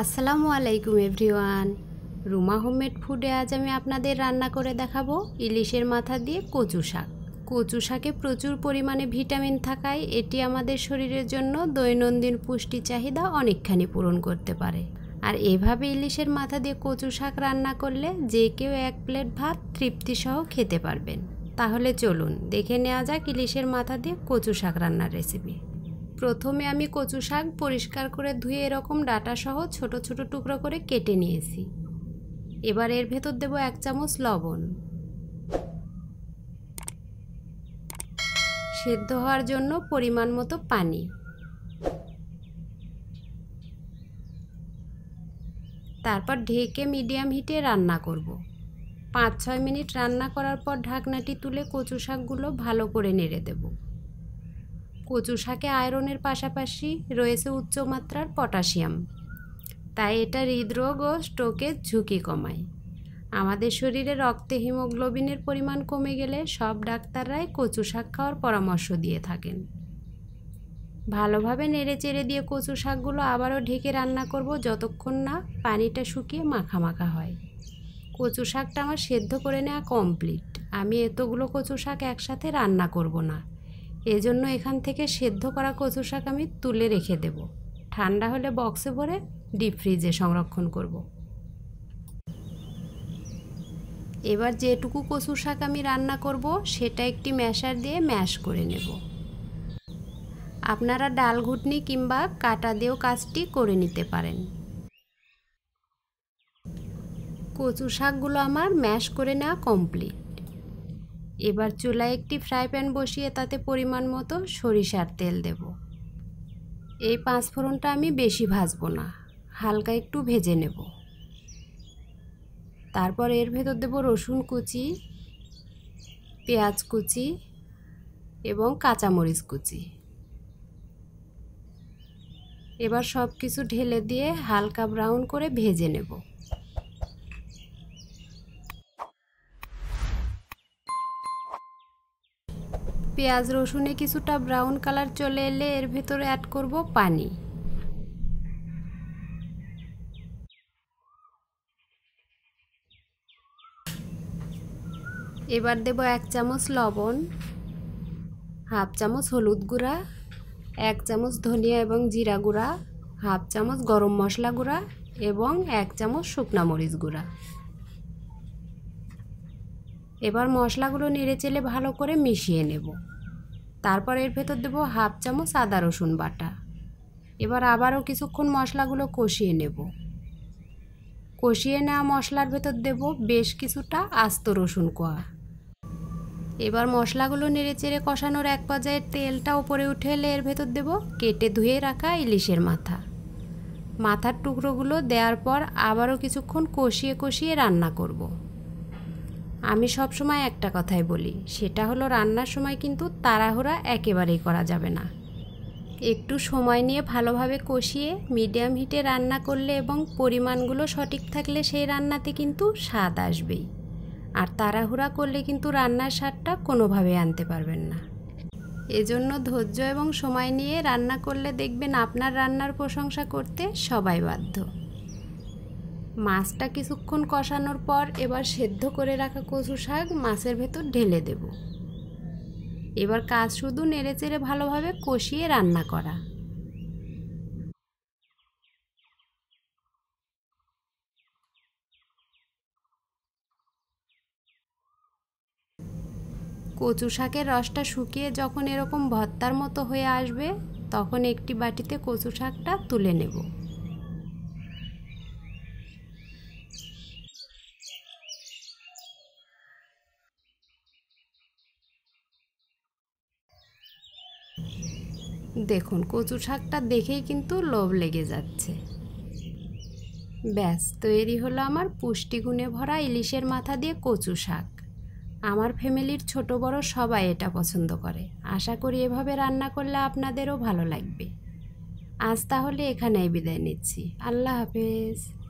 আসসালামু আলাইকুম everyone. Ruma homemade ফুডে আজ আমি আপনাদের রান্না করে দেখাবো ইলিশের মাথা দিয়ে কচু শাক। কচু শাকে প্রচুর পরিমাণে ভিটামিন থাকায় এটি আমাদের শরীরের জন্য দৈনন্দিন পুষ্টি চাহিদা অনেকখানি পূরণ করতে পারে। আর এভাবে ইলিশের মাথা দিয়ে কচু শাক রান্না করলে যে কেউ এক প্লেট ভাত তৃপ্তিসহ খেতে পারবেন। তাহলে চলুন দেখে নেওয়া যাক ইলিশের মাথা দিয়ে কচু শাক রান্নার রেসিপি। প্রথমে আমি কচু শাক পরিষ্কার করে ধুয়ে এরকম ডাটা সহ ছোট ছোট টুকরো করে কেটে নিয়েছি। এবার এর ভেতর দেব এক চামচ লবণ। সেদ্ধ হওয়ার জন্য পরিমাণ মতো পানি। তারপর ঢেকে মিডিয়াম হিটে রান্না করব। পাঁচ ছয় মিনিট রান্না করার পর ঢাকনাটি তুলে কচু শাকগুলো ভালো করে নেড়ে দেবো। কচু শাকে আয়রনের পাশাপাশি রয়েছে উচ্চমাত্রার পটাশিয়াম। তাই এটা হৃদরোগ ও স্ট্রোকের ঝুঁকি কমায়। আমাদের শরীরে রক্তে হিমোগ্লোবিনের পরিমাণ কমে গেলে সব ডাক্তাররাই কচু শাক খাওয়ার পরামর্শ দিয়ে থাকেন। ভালোভাবে নেড়ে চেড়ে দিয়ে কচু শাকগুলো আবারও ঢেকে রান্না করব যতক্ষণ না পানিটা শুকিয়ে মাখা মাখা হয়। কচু শাকটা আমার সেদ্ধ করে নেওয়া কমপ্লিট। আমি এতগুলো কচু শাক একসাথে রান্না করব না। এজন্য এখান থেকে সেদ্ধ করা কচু শাক আমি তুলে রেখে দেব। ঠান্ডা হলে বক্সে ভরে ডিপ ফ্রিজে সংরক্ষণ করব। এবার যেটুকু কচু শাক আমি রান্না করব, সেটা একটি ম্যাশার দিয়ে ম্যাশ করে নেব। আপনারা ডাল ঘুটনি কিংবা কাটা দিয়েও কাজটি করে নিতে পারেন। কচু শাকগুলো আমার ম্যাশ করে নেওয়া কমপ্লিট। এবার চুলায় একটি ফ্রাই প্যান বসিয়ে তাতে পরিমাণ মতো সরিষার তেল দেব। এই পাঁচ ফোড়নটা আমি বেশি ভাজবো না, হালকা একটু ভেজে নেব। তারপর এর ভেতর দেব রসুন কুচি, পেঁয়াজ কুচি এবং কাঁচামরিচ কুচি। এবার সব কিছু ঢেলে দিয়ে হালকা ব্রাউন করে ভেজে নেব। পেঁয়াজ, রসুনে কিছুটা ব্রাউন কালার চলে এলে এর ভেতরে অ্যাড করব পানি। এবার দেব এক চামচ লবণ, হাফ চামচ হলুদ গুঁড়া, এক চামচ ধনিয়া এবং জিরা গুঁড়া, হাফ চামচ গরম মশলা গুঁড়া এবং এক চামচ শুকনা মরিচ গুঁড়া। এবার মশলাগুলো নেড়ে চেলে ভালো করে মিশিয়ে নেব। তারপর এর ভেতর দেবো হাফ চামচ আদা রসুন বাটা। এবার আবারও কিছুক্ষণ মশলাগুলো কষিয়ে নেব। কষিয়ে নেওয়া মশলার ভেতর দেব বেশ কিছুটা আস্ত রসুন কোয়া। এবার মশলাগুলো নেড়ে চেড়ে কষানোর এক পর্যায়ে তেলটা উপরে উঠে এলে এর ভেতর দেব কেটে ধুয়ে রাখা ইলিশের মাথা। মাথার টুকরোগুলো দেওয়ার পর আবারও কিছুক্ষণ কষিয়ে কষিয়ে রান্না করব। আমি সব সময় একটা কথাই বলি, সেটা হলো রান্নার সময় কিন্তু তাড়াহুড়া একেবারেই করা যাবে না। একটু সময় নিয়ে ভালোভাবে কষিয়ে মিডিয়াম হিটে রান্না করলে এবং পরিমাণগুলো সঠিক থাকলে সেই রান্নাতে কিন্তু স্বাদ আসবেই। আর তাড়াহুড়া করলে কিন্তু রান্নার স্বাদটা কোনোভাবে আনতে পারবেন না। এজন্য ধৈর্য এবং সময় নিয়ে রান্না করলে দেখবেন আপনার রান্নার প্রশংসা করতে সবাই বাধ্য। মাছটা কিছুক্ষণ কষানোর পর এবার সেদ্ধ করে রাখা কচু শাক মাছের ভেতর ঢেলে দেব। এবার কাজ শুধু নেড়ে চেড়ে ভালোভাবে কষিয়ে রান্না করা। কচু শাকের রসটা শুকিয়ে যখন এরকম ভর্তার মতো হয়ে আসবে, তখন একটি বাটিতে কচু শাকটা তুলে নেব। দেখুন কচু শাকটা দেখেই কিন্তু লোভ লেগে যাচ্ছে। ব্যাস, তৈরি হলো আমার পুষ্টিগুণে ভরা ইলিশের মাথা দিয়ে কচু শাক। আমার ফ্যামিলির ছোট বড় সবাই এটা পছন্দ করে। আশা করি এভাবে রান্না করলে আপনাদেরও ভালো লাগবে। আজ তাহলে এখানেই বিদায় নিচ্ছি। আল্লাহ হাফেজ।